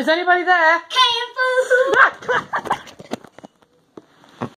Is anybody there? Cam.